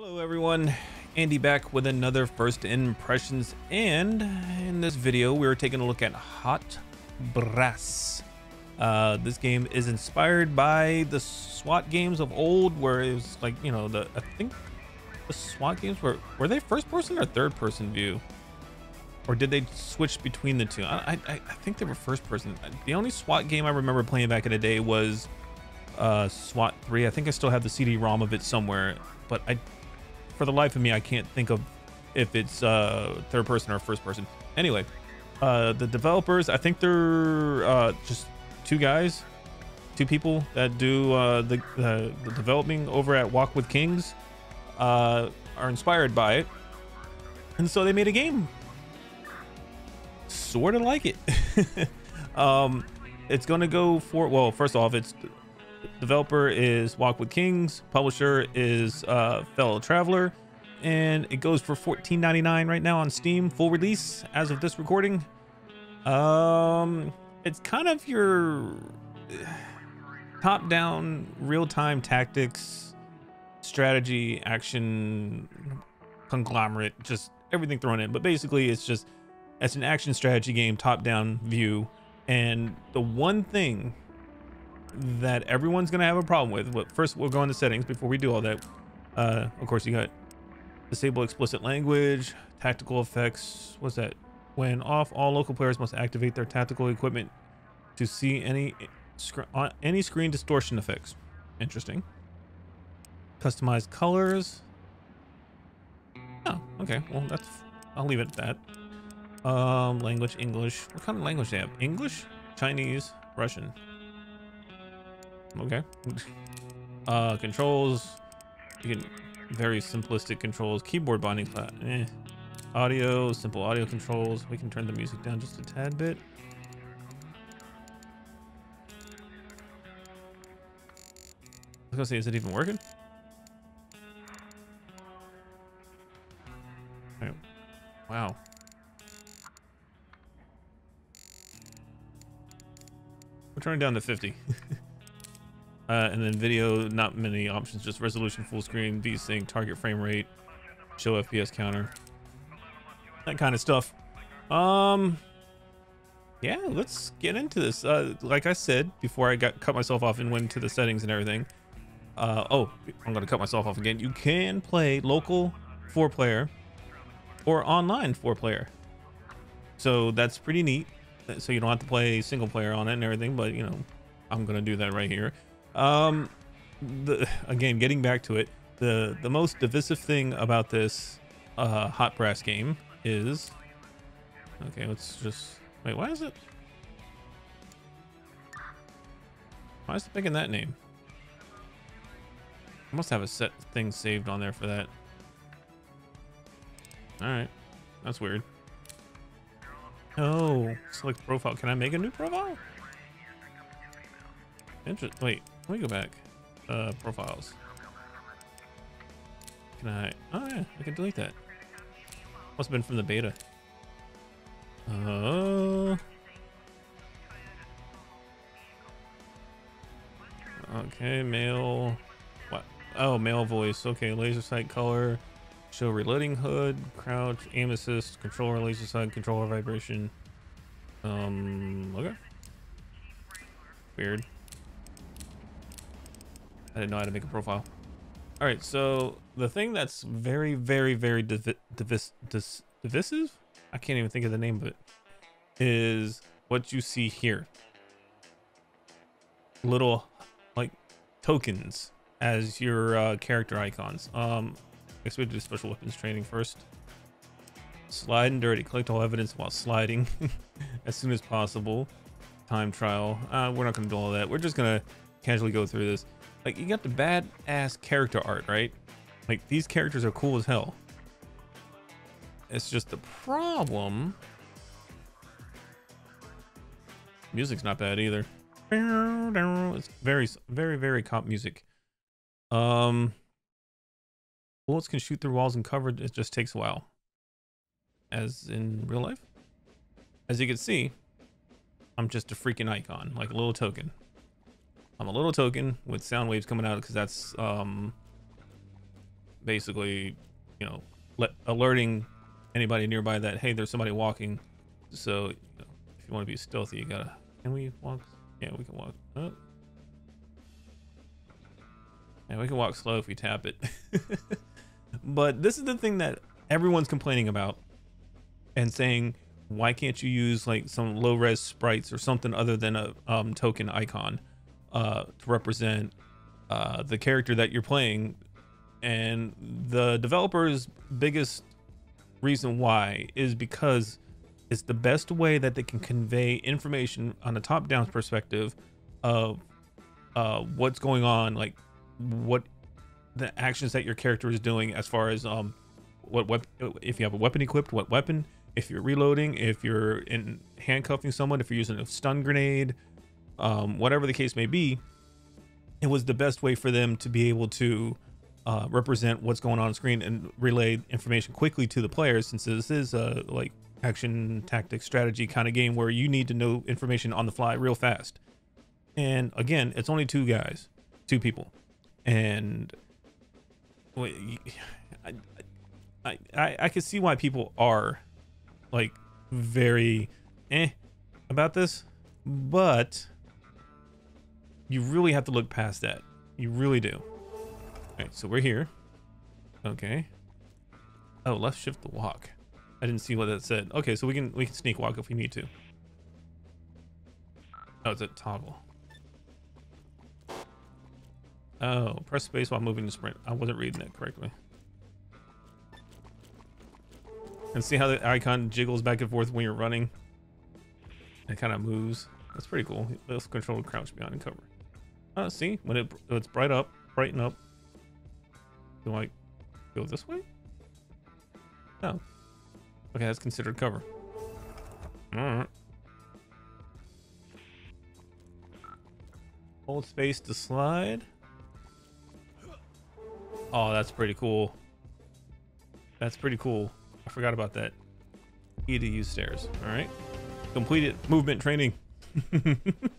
Hello everyone, Andy back with another first impressions and in this video we are taking a look at Hot Brass. Uh, this game is inspired by the SWAT games of old where it was like, you know, the I think the SWAT games were were they first person or third person view? Or did they switch between the two? I, I, I think they were first person. The only SWAT game I remember playing back in the day was uh, SWAT 3. I think I still have the CD-ROM of it somewhere, but I for the life of me, I can't think of if it's uh, third person or first person. Anyway, uh, the developers, I think they're uh, just two guys, two people that do uh, the, the developing over at Walk with Kings, uh, are inspired by it, and so they made a game, sort of like it. um, it's gonna go for well, first off, it's developer is Walk with Kings, publisher is uh, Fellow Traveler, and it goes for $14.99 right now on Steam, full release as of this recording. Um, it's kind of your top-down real-time tactics, strategy, action, conglomerate, just everything thrown in. But basically, it's just it's an action strategy game, top-down view, and the one thing that everyone's gonna have a problem with. But first, we'll go into settings before we do all that. Uh, of course, you got disable explicit language, tactical effects. What's that? When off, all local players must activate their tactical equipment to see any sc uh, any screen distortion effects. Interesting. Customized colors. Oh, okay. Well, that's. I'll leave it at that. Um, language English. What kind of language do they have? English, Chinese, Russian. Okay. Uh, controls. You can very simplistic controls. Keyboard binding flat. Eh. Audio, simple audio controls. We can turn the music down just a tad bit. I was gonna say, is it even working? Wow. We're turning down to 50. Uh, and then video, not many options, just resolution, full screen, VSync, target frame rate, show FPS counter, that kind of stuff. Um, yeah, let's get into this. Uh, like I said before, I got cut myself off and went into the settings and everything. Uh, oh, I'm gonna cut myself off again. You can play local four player or online four player, so that's pretty neat. So you don't have to play single player on it and everything, but you know, I'm gonna do that right here. Um, the, again, getting back to it, the the most divisive thing about this uh, hot brass game is okay. Let's just wait. Why is it? Why is it picking that name? I must have a set thing saved on there for that. All right, that's weird. Oh, select profile. Can I make a new profile? Interesting. Wait, let me go back. Uh, profiles. Can I? Oh yeah, I can delete that. Must have been from the beta. Uh. Okay, male. What? Oh, male voice. Okay, laser sight color. Show reloading HUD, crouch, aim assist, controller, laser sight, controller vibration. Um, okay. Weird. I didn't know how to make a profile. All right, so the thing that's very, very, very divi divis dis divisive, I can't even think of the name of it, is what you see here. Little, like, tokens as your uh, character icons. Um, I guess we do special weapons training first. Slide and dirty. Collect all evidence while sliding as soon as possible. Time trial. Uh, we're not going to do all that. We're just going to casually go through this. Like, you got the badass character art, right? Like, these characters are cool as hell. It's just the problem. Music's not bad either. It's very, very, very cop music. Um, bullets can shoot through walls and cover. It just takes a while. As in real life. As you can see, I'm just a freaking icon, like a little token. I'm a little token with sound waves coming out because that's um, basically, you know, alerting anybody nearby that hey, there's somebody walking. So you know, if you want to be stealthy, you gotta. Can we walk? Yeah, we can walk. Oh. Yeah, we can walk slow if we tap it. but this is the thing that everyone's complaining about and saying, why can't you use like some low res sprites or something other than a um, token icon uh, to represent uh, the character that you're playing? And the developer's biggest reason why is because it's the best way that they can convey information on a top down perspective of uh, what's going on, like what the actions that your character is doing as far as um what if you have a weapon equipped, what weapon, if you're reloading, if you're in handcuffing someone, if you're using a stun grenade, um, whatever the case may be, it was the best way for them to be able to uh, represent what's going on, on screen and relay information quickly to the players since this is a like action tactic strategy kind of game where you need to know information on the fly real fast. And again it's only two guys two people. And I, I, I, I can see why people are like very eh about this but you really have to look past that you really do Alright, so we're here. Okay. Oh, left shift to walk. I didn't see what that said. Okay, so we can we can sneak walk if we need to. Oh, it's a toggle. Oh, press space while moving to sprint. I wasn't reading it correctly. And see how the icon jiggles back and forth when you're running? It kind of moves. That's pretty cool. Let's control crouch behind cover. Oh, see? When it it's bright up, brighten up, do I go this way? No. Okay, that's considered cover. Alright. Hold space to slide. Oh, that's pretty cool. That's pretty cool. I forgot about that. E to use stairs. Alright. Completed movement training.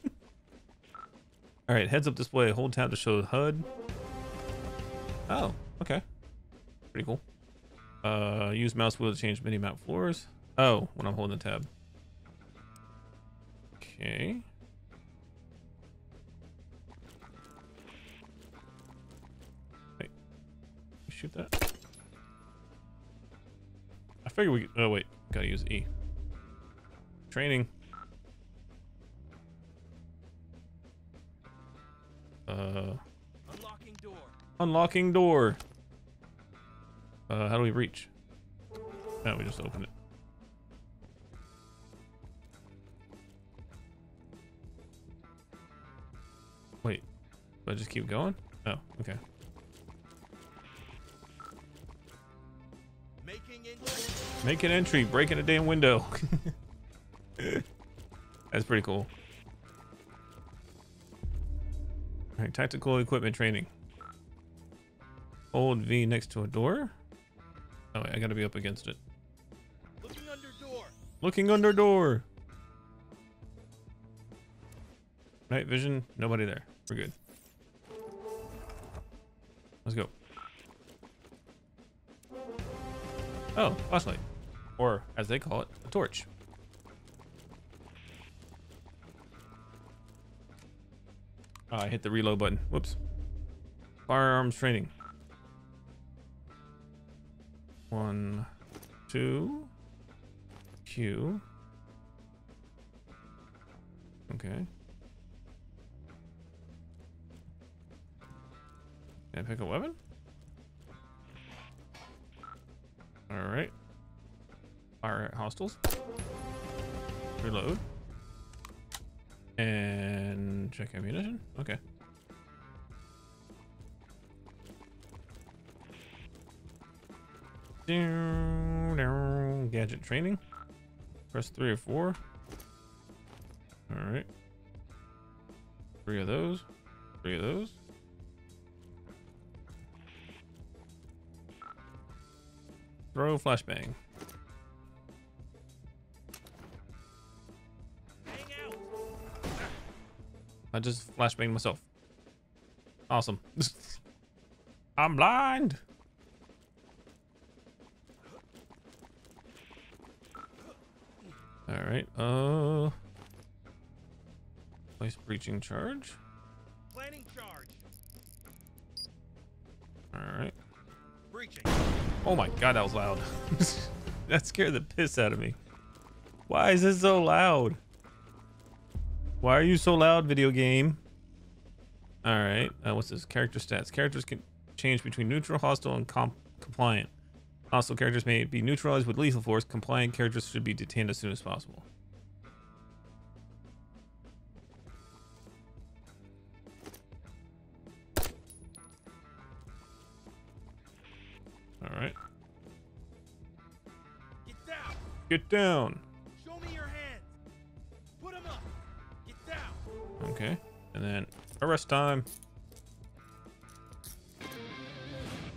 Alright, heads up display. Hold tab to show the HUD. Oh, Okay. Pretty cool. Uh, use mouse wheel to change mini map floors. Oh, when I'm holding the tab. Okay. Wait. Shoot that. I figure we. Oh wait, gotta use E. Training. Unlocking door. Uh, how do we reach? Oh, we just open it. Wait, do I just keep going? Oh, okay. Making entry. Make an entry, breaking a damn window. That's pretty cool. All right, tactical equipment training. Hold V next to a door. Oh wait, I gotta be up against it. Looking under door. Looking under door. Night vision, nobody there. We're good. Let's go. Oh, flashlight. Or, as they call it, a torch. Oh, I hit the reload button. Whoops. Firearms training. One, two, Q. Okay. Can I pick a weapon? Alright. Fire at hostiles. Reload. And check ammunition. Okay. Gadget training. Press three or four. All right. Three of those. Three of those. Throw flashbang. I just flashbanged myself. Awesome. I'm blind. Right. Uh. Place breaching charge. Planning charge. All right. Breaching. Oh my god, that was loud. that scared the piss out of me. Why is this so loud? Why are you so loud, video game? All right. Uh, what's this? Character stats. Characters can change between neutral, hostile, and comp compliant. Hostile characters may be neutralized with lethal force. Compliant characters should be detained as soon as possible. All right. Get down. Get down. Show me your hands. Put 'em up. Get down. Okay. And then arrest time.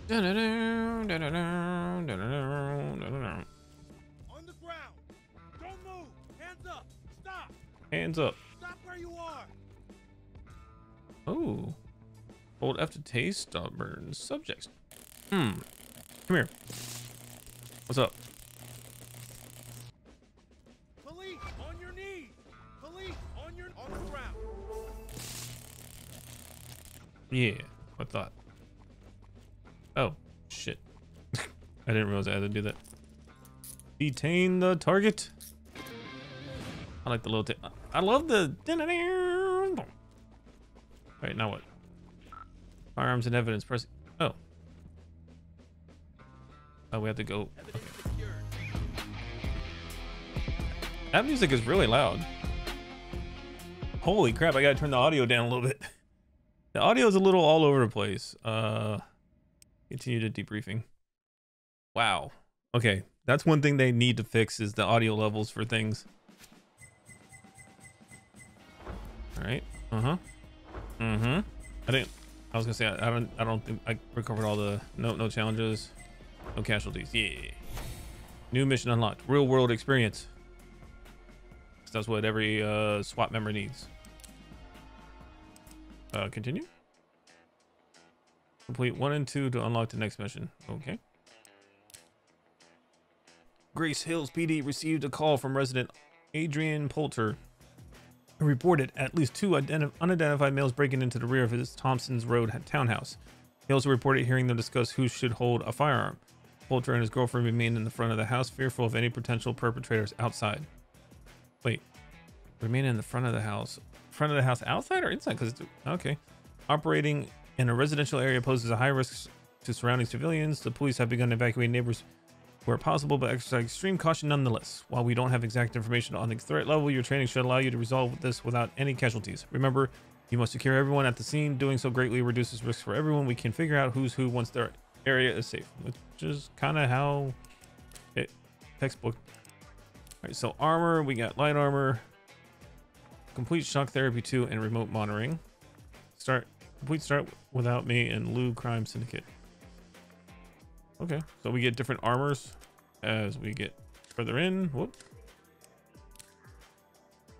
On the ground. Don't move. Hands up. Stop. Hands up. Stop where you are. Oh. Hold F to taste stubborn subjects. Hmm. Come here. What's up? Police on your knees. Police on your on the ground. Yeah. I thought. Oh, shit. I didn't realize I had to do that. Detain the target. I like the little. I love the. Alright, now what? Firearms and evidence. Press. Oh. Oh, we have to go. Secured. That music is really loud. Holy crap, I gotta turn the audio down a little bit. The audio is a little all over the place. Uh, continue to debriefing. Wow. Okay, that's one thing they need to fix is the audio levels for things. All right. Uh huh. Mm-hmm. I didn't. I was gonna say I, I don't. I don't think I recovered all the no no challenges, no casualties. Yeah. New mission unlocked. Real world experience. That's what every uh, SWAT member needs. Uh, continue. Complete one and two to unlock the next mission. Okay. Grace Hills PD received a call from resident Adrian Poulter, who reported at least two identi- unidentified males breaking into the rear of his Thompson's Road townhouse. He also reported hearing them discuss who should hold a firearm. Poulter and his girlfriend remained in the front of the house, fearful of any potential perpetrators outside. Wait, remain in the front of the house. Front of the house outside or inside? Because okay. Operating in a residential area poses a high risk to surrounding civilians. The police have begun evacuating neighbors where possible, but exercise extreme caution nonetheless. While we don't have exact information on the threat level, your training should allow you to resolve this without any casualties. Remember, you must secure everyone at the scene. Doing so greatly reduces risks for everyone. We can figure out who's who once their area is safe, which is kind of how it textbook. All right, so armor, we got light armor, complete shock therapy 2 and remote monitoring. Start complete start without me and Lou Crime Syndicate. Okay, so we get different armors as we get further in. Whoop.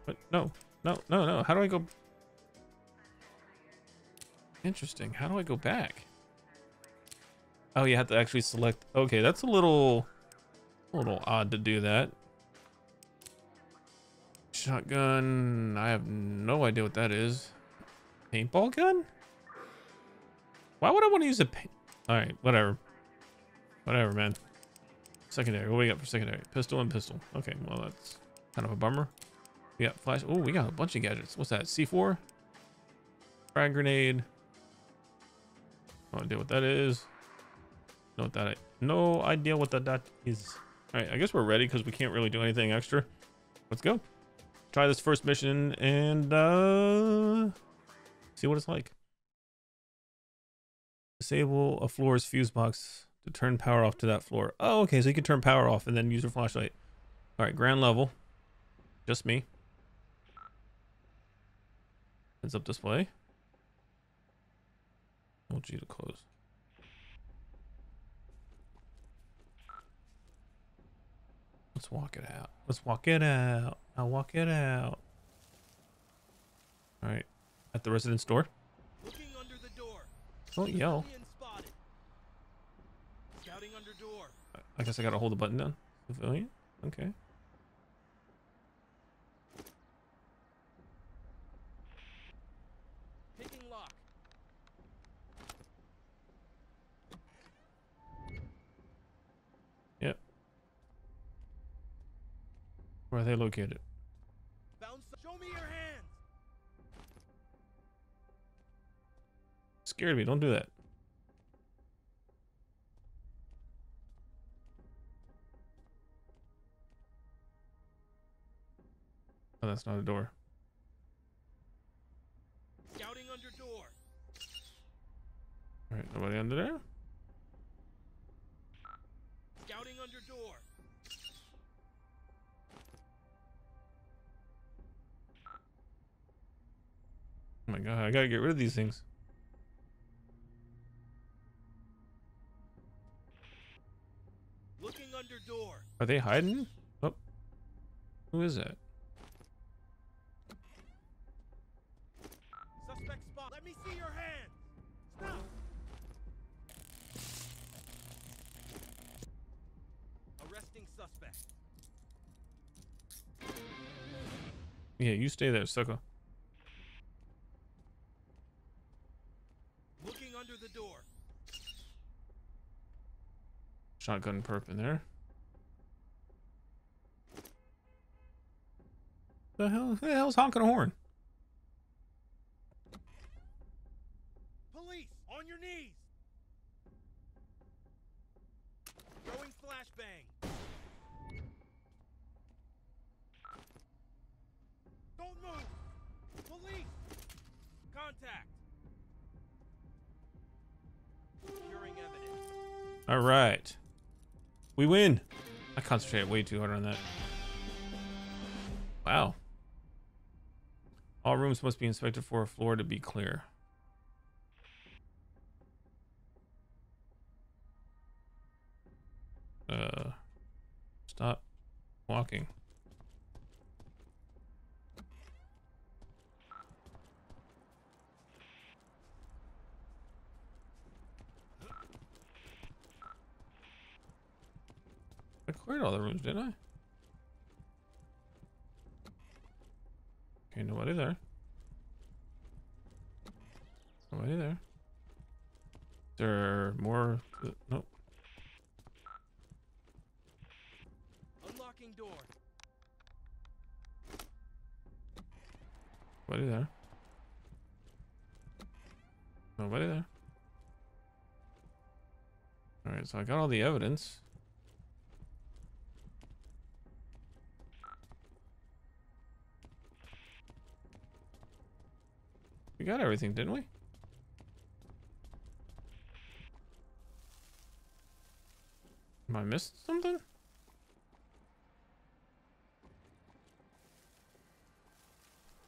But no, no, no, no. How do I go? Interesting. How do I go back? Oh, you have to actually select. Okay, that's a little, a little odd to do that. Shotgun. I have no idea what that is. Paintball gun? Why would I want to use a paint? All right, whatever. Whatever, man. Secondary. What do we got for secondary? Pistol and pistol. Okay, well, that's kind of a bummer. We got flash. Oh, we got a bunch of gadgets. What's that? C4? Frag grenade. No idea what that is. No, that. No idea what that, that is. All right, I guess we're ready because we can't really do anything extra. Let's go. Try this first mission and uh, see what it's like. Disable a floor's fuse box to turn power off to that floor. Oh, okay, so you can turn power off and then use your flashlight. All right, ground level. Just me. Heads up display. Hold G to close. Let's walk it out. Let's walk it out. I'll walk it out. All right, at the residence door. Don't yell. I guess I gotta hold the button down. Civilian? Okay. Picking lock. Yep. Where are they located? Scared me. Don't do that. Oh, that's not a door. Scouting under door. All right, nobody under there. Scouting under door. Oh my god, I gotta get rid of these things. Are they hiding? Oh, who is it? Suspect spot. Let me see your hands. Stop. Arresting suspect. Yeah, you stay there, sucker. Looking under the door. Shotgun perp in there. The hell? Who the hell's honking a horn? Police, on your knees. Throwing flashbang. Don't move. Police. Contact. Securing evidence. All right, we win. I concentrated way too hard on that. Wow. All rooms must be inspected for a floor to be clear. Uh, stop walking. I cleared all the rooms, didn't I? Okay, nobody there. Nobody there. Is there more? Uh, nope. Unlocking door. Nobody there. Nobody there. Alright, so I got all the evidence. We got everything, didn't we? Am I missed something?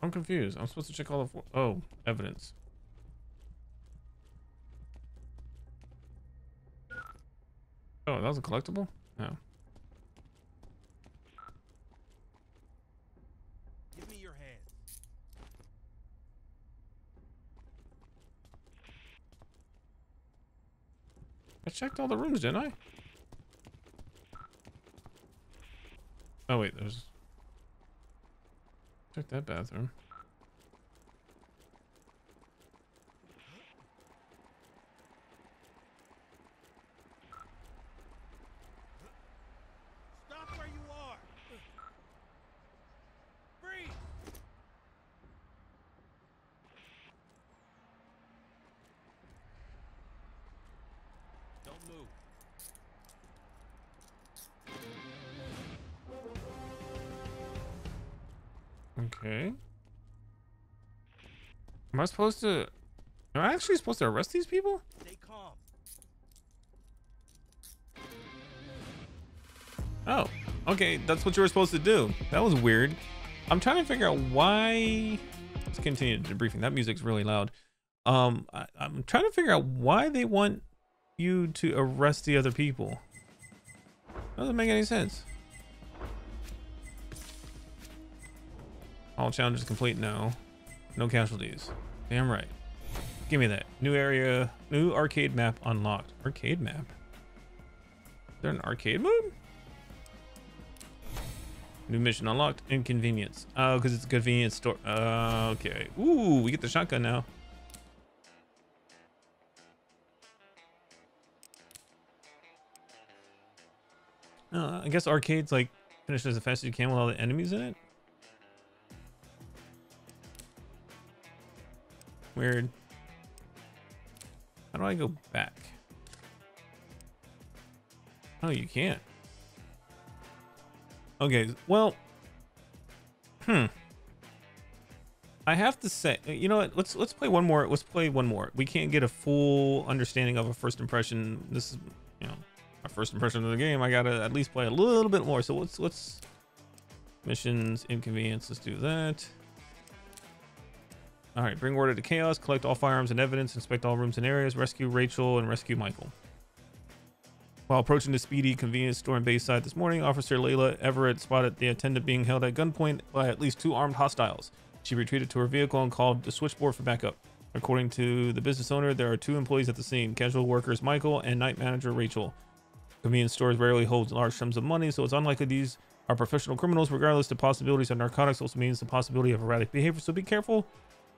I'm confused. I'm supposed to check all the. Oh, evidence. Oh, that was a collectible? No. Give me your hands. I checked all the rooms, didn't I? Oh, wait, there's. Check that bathroom. Supposed to. Am I actually supposed to arrest these people? Stay calm. Oh, okay. That's what you were supposed to do. That was weird. I'm trying to figure out why. Let's continue the debriefing. That music's really loud. Um, I, I'm trying to figure out why they want you to arrest the other people. Doesn't make any sense. All challenges complete. No, no casualties. Damn right. Give me that new area, new arcade map unlocked. Arcade map. Is there an arcade mode? New mission unlocked. Inconvenience. Oh, because it's a convenience store. Uh, okay. Ooh, we get the shotgun now. Uh, I guess arcades like Finish as fast as you can with all the enemies in it. Weird. How do I go back? Oh, you can't. Okay, well, hmm. I have to say, you know what? Let's let's play one more. Let's play one more. We can't get a full understanding of a first impression. This is, you know, our first impression of the game. I gotta at least play a little bit more. So let's let's missions inconvenience. Let's do that. All right, bring order to chaos. Collect all firearms and evidence. Inspect all rooms and areas. Rescue Rachel and rescue Michael. While approaching the speedy convenience store in Bayside this morning, Officer Layla Everett spotted the attendant being held at gunpoint by at least two armed hostiles. She retreated to her vehicle and called the switchboard for backup. According to the business owner, there are two employees at the scene, casual workers Michael and night manager Rachel. Convenience stores rarely hold large sums of money, so it's unlikely these are professional criminals. Regardless, the possibilities of narcotics also means the possibility of erratic behavior, so be careful.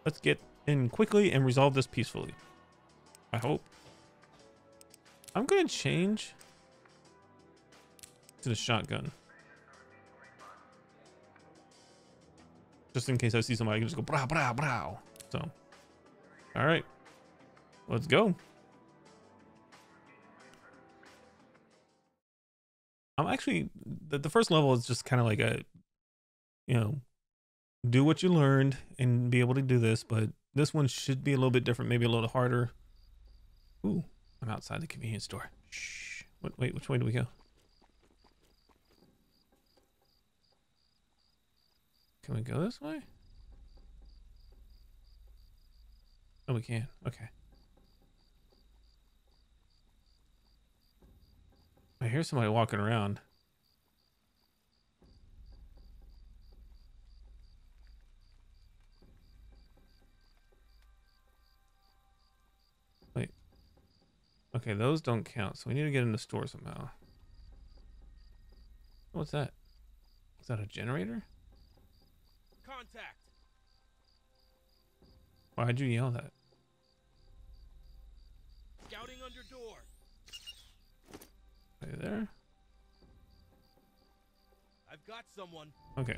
Let's get in quickly and resolve this peacefully. I hope. I'm going to change to the shotgun. Just in case I see somebody, I can just go brow, brow, brow. So, all right, let's go. I'm actually, the, the first level is just kind of like a, you know, do what you learned and be able to do this, but this one should be a little bit different, maybe a little harder. Ooh, I'm outside the convenience store. Shh. Wait, wait which way do we go? Can we go this way? Oh, we can. Okay. I hear somebody walking around. Okay, those don't count, so we need to get in the store somehow. Oh, what's that? Is that a generator? Contact. Why'd you yell that? Scouting under door. Are you there? I've got someone. Okay.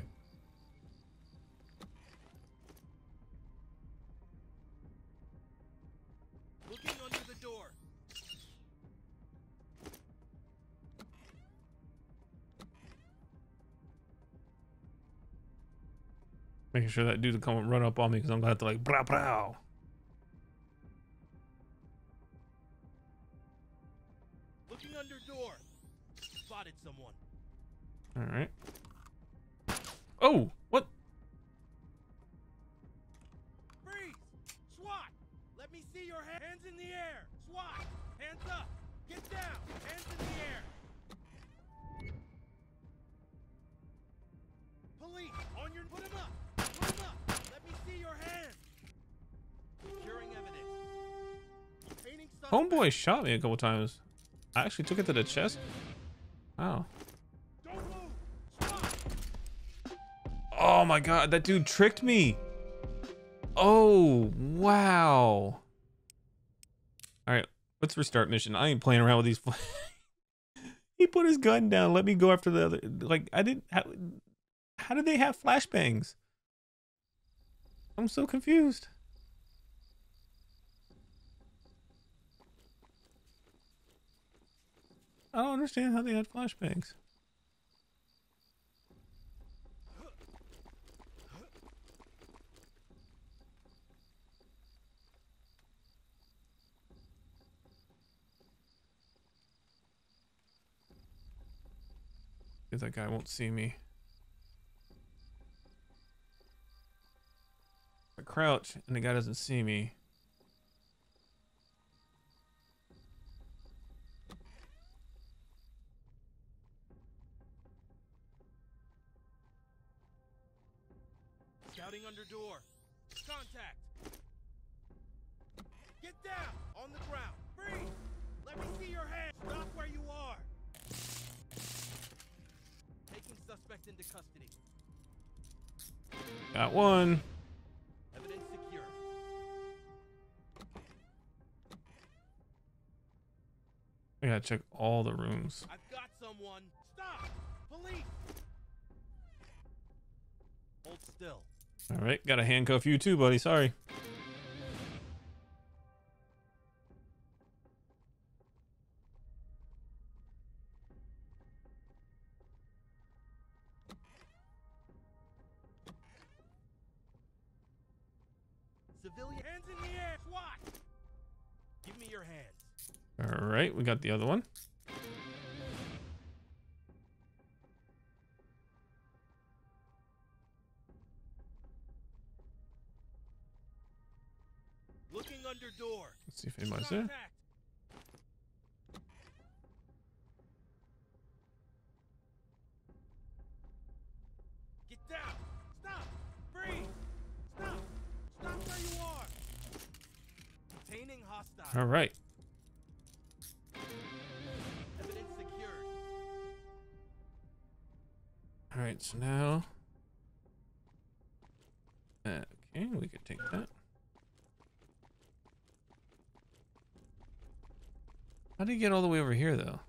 Looking under the door. Making sure that dude will come run up on me because I'm gonna have to like brow brow. Looking under door. Spotted someone. All right. Oh, Homeboy shot me a couple times. I actually took it to the chest. Wow. Oh my god, that dude tricked me. Oh, wow. All right, let's restart mission. I ain't playing around with these. he put his gun down. Let me go after the other. Like, I didn't. How, how did they have flashbangs? I'm so confused. I don't understand how they had flashbangs. Because that guy won't see me. I crouch and the guy doesn't see me. into custody. Got one. Evidence secure. I gotta check all the rooms. I've got someone. Stop! Police! Hold still. All right, gotta handcuff you too, buddy. Sorry. We got the other one. Looking under door. Let's see if anybody's there. Get down. Stop. Freeze. Stop. Stop where you are. All right. All right, so now. Okay, we could take that. How do you get all the way over here, though?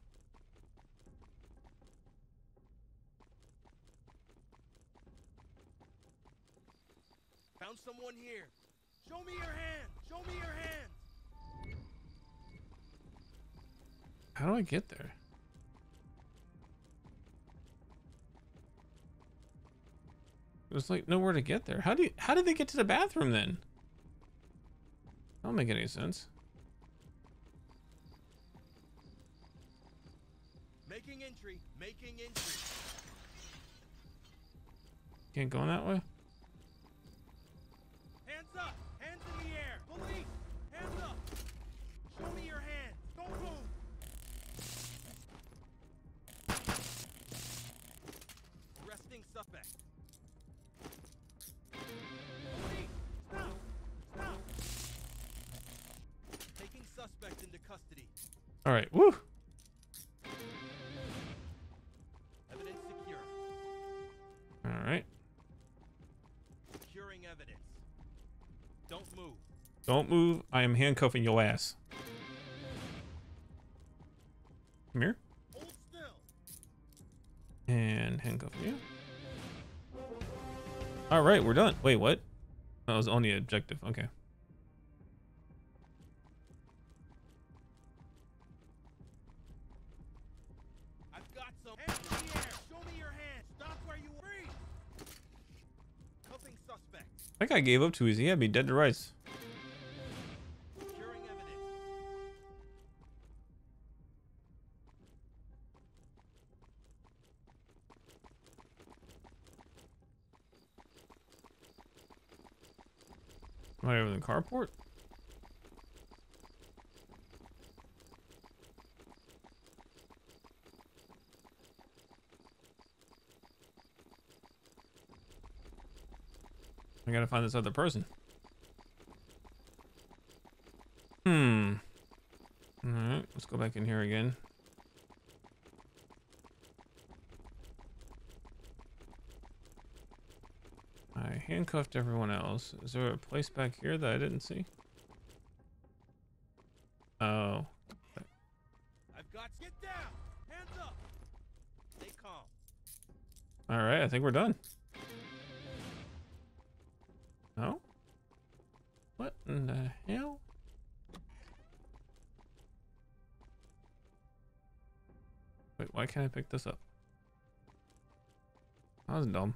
Found someone here. Show me your hand. Show me your hands. How do I get there? There's like nowhere to get there. How do you, how did they get to the bathroom then? That don't make any sense. Making entry. Making entry. Can't go in that way? All right, woo! Evidence secure. All right. Securing evidence. Don't move. Don't move. I am handcuffing your ass. Come here. Hold still. And handcuff you. All right, we're done. Wait, what? That was only objective. Okay. Guy gave up too easy. He had me dead to rights. I gotta find this other person. Hmm. Alright, let's go back in here again. I handcuffed everyone else. Is there a place back here that I didn't see? Oh. I've got. Get down. Hands up. Stay calm. Alright, I think we're done. Can't I pick this up? That was dumb.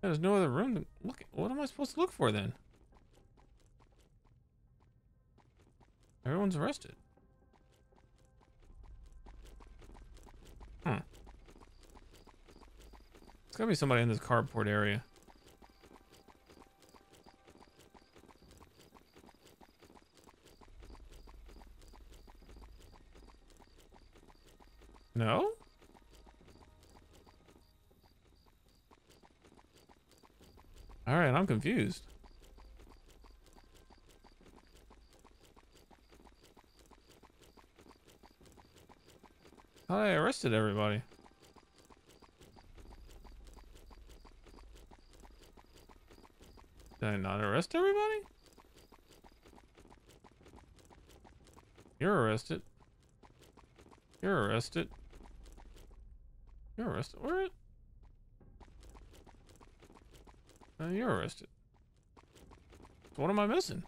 There's no other room to look at. What am I supposed to look for then? Everyone's arrested. Hmm. There's gotta be somebody in this carport area. No? Alright, I'm confused. I arrested everybody? Did I not arrest everybody? You're arrested. You're arrested. You're arrested. Where? Uh, you're arrested. What am I missing?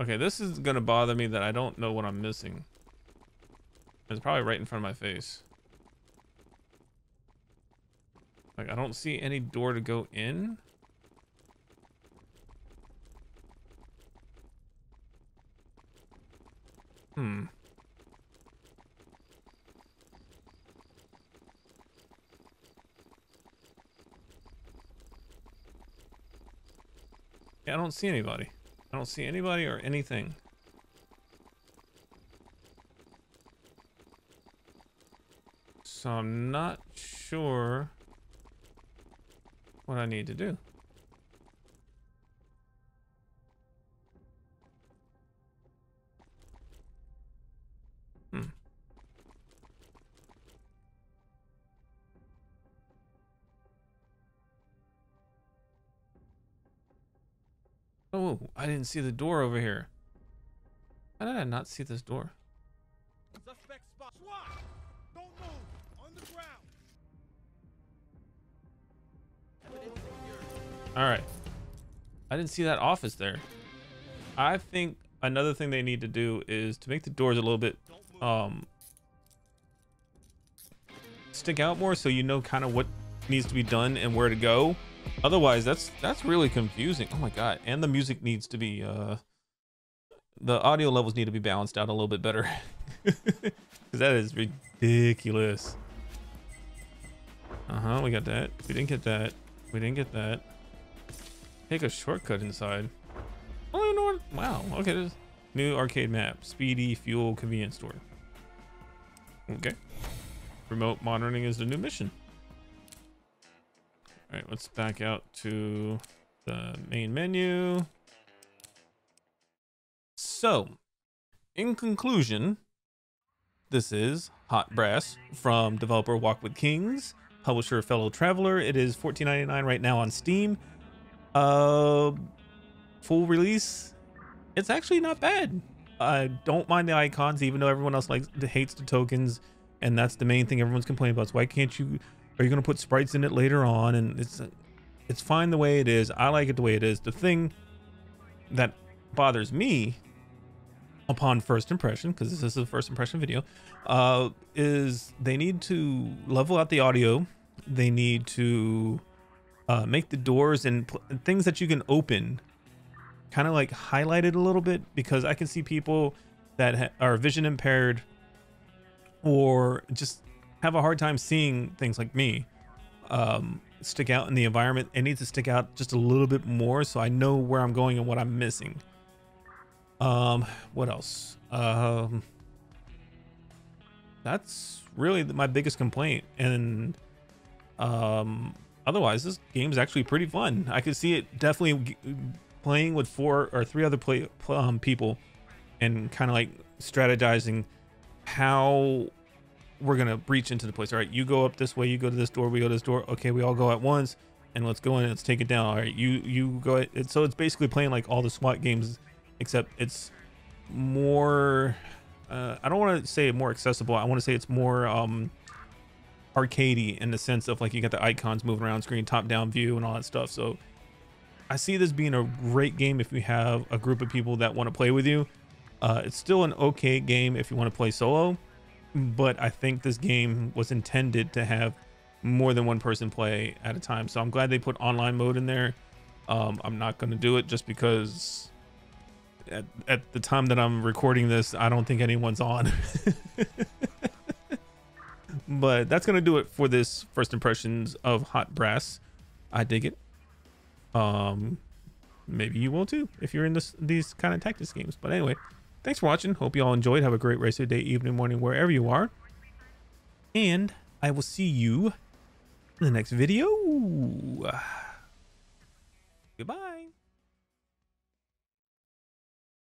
Okay, this is gonna bother me that I don't know what I'm missing. It's probably right in front of my face. Like, I don't see any door to go in. Hmm. Yeah, I don't see anybody. I don't see anybody or anything. So I'm not sure what I need to do. See the door over here. How did I not see this door? Suspect spot. SWAT! Don't move! On the ground! All right. I didn't see that office there. I think another thing they need to do is to make the doors a little bit um stick out more so you know kind of what needs to be done and where to go. Otherwise, that's that's really confusing. Oh my god. And the music needs to be uh the audio levels need to be balanced out a little bit better. Cuz that is ridiculous. Uh-huh, we got that. We didn't get that. We didn't get that. Take a shortcut inside. Know what, wow, okay, this new arcade map, speedy fuel convenience store. Okay. Remote monitoring is the new mission. All right, let's back out to the main menu. So, in conclusion, this is Hot Brass from developer Walk with Kings, publisher Fellow Traveler. It is $14.99 right now on Steam. Uh, full release. It's actually not bad. I don't mind the icons, even though everyone else likes hates the tokens, and that's the main thing everyone's complaining about. So why can't you? Are you gonna put sprites in it later on? And it's it's fine the way it is. I like it the way it is. The thing that bothers me upon first impression, because this is a first impression video, uh, is they need to level out the audio. They need to uh, make the doors and things that you can open kind of like highlighted a little bit because I can see people that ha- are vision impaired or just have a hard time seeing things like me um, stick out in the environment. It needs to stick out just a little bit more so I know where I'm going and what I'm missing. Um, what else? Um, that's really my biggest complaint. And um, otherwise, this game is actually pretty fun. I could see it definitely playing with four or three other play um, people and kind of like strategizing how we're gonna breach into the place. All right, you go up this way, you go to this door, we go to this door. Okay, we all go at once, and let's go in. Let's take it down. All right, you you go. It, so it's basically playing like all the SWAT games, except it's more. Uh, I don't want to say more accessible. I want to say it's more um, arcadey in the sense of like you got the icons moving around screen, top down view, and all that stuff. So I see this being a great game if you have a group of people that want to play with you. Uh, it's still an okay game if you want to play solo, but I think this game was intended to have more than one person play at a time. So I'm glad they put online mode in there. Um, I'm not going to do it just because at, at the time that I'm recording this, I don't think anyone's on. but that's going to do it for this first impressions of Hot Brass. I dig it. Um, maybe you will too if you're in this these kind of tactics games. But anyway, thanks for watching. Hope you all enjoyed. Have a great rest of the day, evening, morning, wherever you are. And I will see you in the next video. Goodbye.